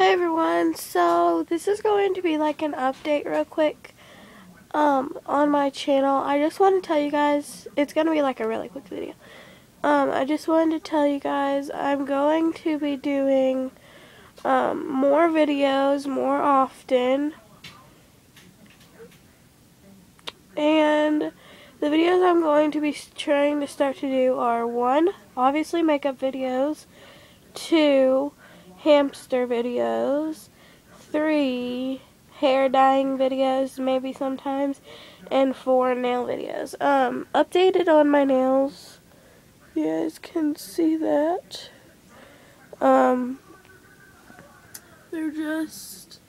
Hey everyone, so this is going to be like an update real quick um, on my channel. I just want to tell you guys, it's going to be like a really quick video. Um, I just wanted to tell you guys I'm going to be doing um, more videos more often. And the videos I'm going to be trying to start to do are one, obviously makeup videos, two, hamster videos, three hair dyeing videos maybe sometimes, and four nail videos. Um, updated on my nails. You guys can see that. Um, they're just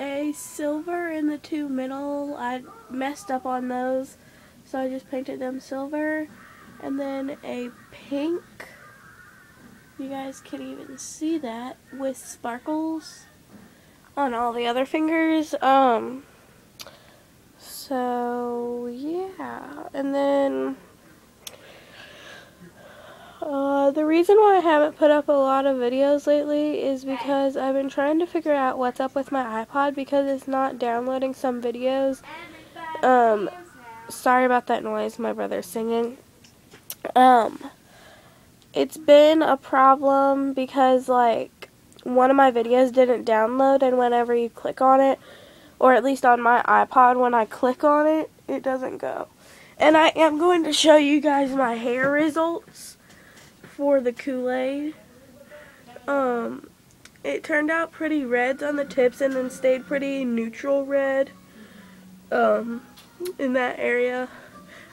a silver in the two middle. I messed up on those, so I just painted them silver. And then a pink you guys can even see that with sparkles on all the other fingers. Um, so, yeah. And then, uh, the reason why I haven't put up a lot of videos lately is because I've been trying to figure out what's up with my iPod because it's not downloading some videos. Um, sorry about that noise, my brother's singing. Um, it's been a problem because like one of my videos didn't download and whenever you click on it or at least on my iPod when I click on it it doesn't go. And I am going to show you guys my hair results for the Kool-Aid. Um it turned out pretty red on the tips and then stayed pretty neutral red um in that area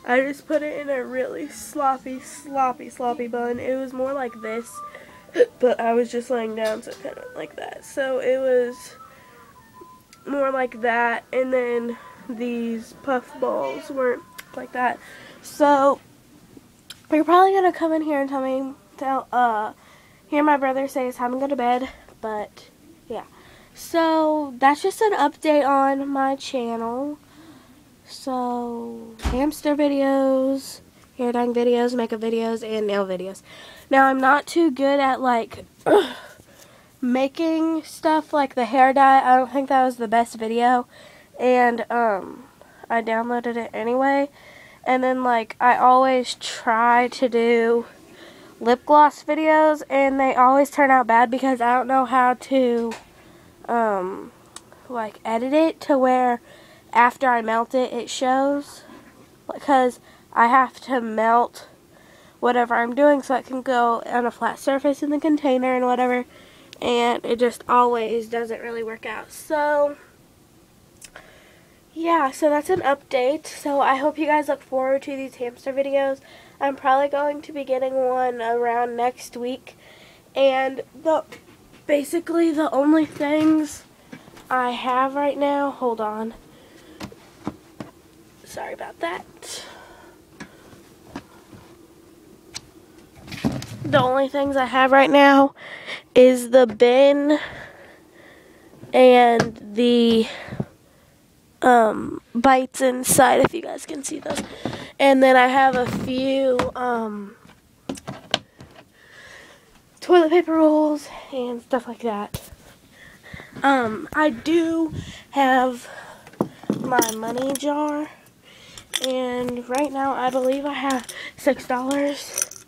I just put it in a really sloppy, sloppy, sloppy bun. It was more like this, but I was just laying down, so it kind of like that. So it was more like that, and then these puff balls weren't like that. So you're probably gonna come in here and tell me, tell, uh, hear my brother say it's time to go to bed, but yeah. So that's just an update on my channel. So, hamster videos, hair dyeing videos, makeup videos, and nail videos. Now, I'm not too good at, like, making stuff like the hair dye. I don't think that was the best video. And, um, I downloaded it anyway. And then, like, I always try to do lip gloss videos, and they always turn out bad because I don't know how to, um, like, edit it to where after I melt it, it shows because I have to melt whatever I'm doing so it can go on a flat surface in the container and whatever and it just always doesn't really work out. So yeah, so that's an update. So I hope you guys look forward to these hamster videos. I'm probably going to be getting one around next week. And the basically the only things I have right now, hold on. Sorry about that. The only things I have right now is the bin and the um, bites inside, if you guys can see those. And then I have a few um, toilet paper rolls and stuff like that. Um, I do have my money jar. And right now, I believe I have $6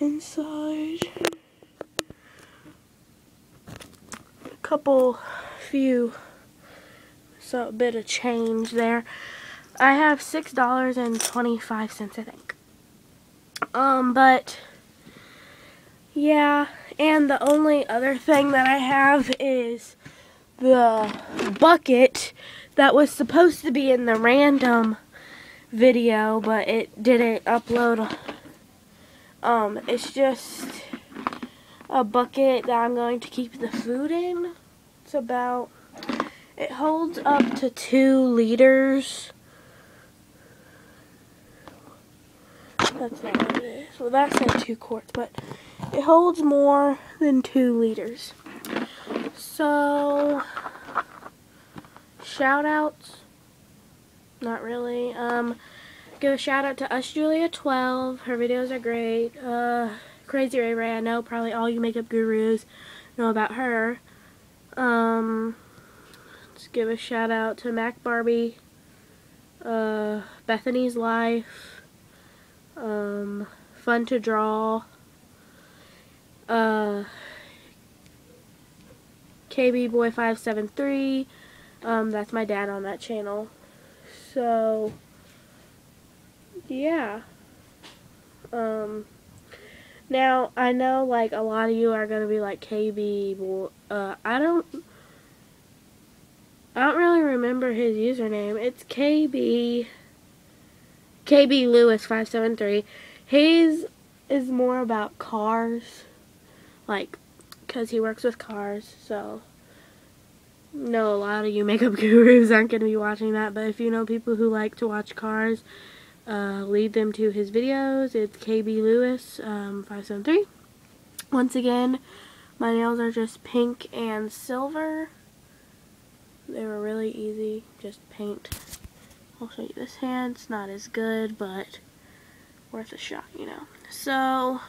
inside. A couple, few, so a bit of change there. I have $6.25, I think. Um, but, yeah, and the only other thing that I have is the bucket that was supposed to be in the random video, but it didn't upload. Um, it's just a bucket that I'm going to keep the food in. It's about, it holds up to two liters. That's not what it is. Well, that said two quarts, but it holds more than two liters. So, shout outs not really. Um, give a shout out to Us Julia 12. Her videos are great. Uh, Crazy Ray Ray, I know probably all you makeup gurus know about her. Um, let's give a shout out to Mac Barbie, uh, Bethany's Life, um, Fun to Draw, uh, KB Boy 573. Um, that's my dad on that channel. So, yeah. Um, now, I know, like, a lot of you are going to be like, KB, uh, I don't, I don't really remember his username. It's KB, KB Lewis 573. His is more about cars, like, because he works with cars, so, no, a lot of you makeup gurus aren't going to be watching that, but if you know people who like to watch cars, uh, lead them to his videos. It's KB Lewis um, 573. Once again, my nails are just pink and silver. They were really easy. Just paint. I'll show you this hand. It's not as good, but worth a shot, you know. So,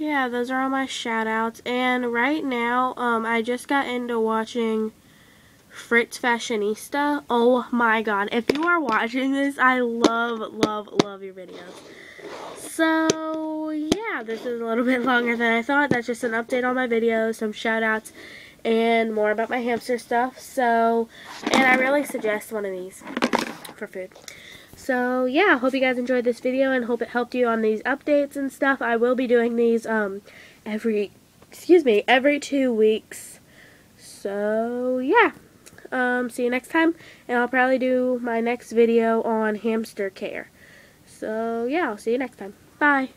yeah, those are all my shout outs. And right now, um, I just got into watching Fritz Fashionista. Oh my god. If you are watching this, I love, love, love your videos. So, yeah, this is a little bit longer than I thought. That's just an update on my videos, some shout outs, and more about my hamster stuff. So, and I really suggest one of these for food. So, yeah, I hope you guys enjoyed this video and hope it helped you on these updates and stuff. I will be doing these um, every, excuse me, every two weeks. So, yeah. Um, see you next time, and I'll probably do my next video on hamster care. So, yeah, I'll see you next time. Bye.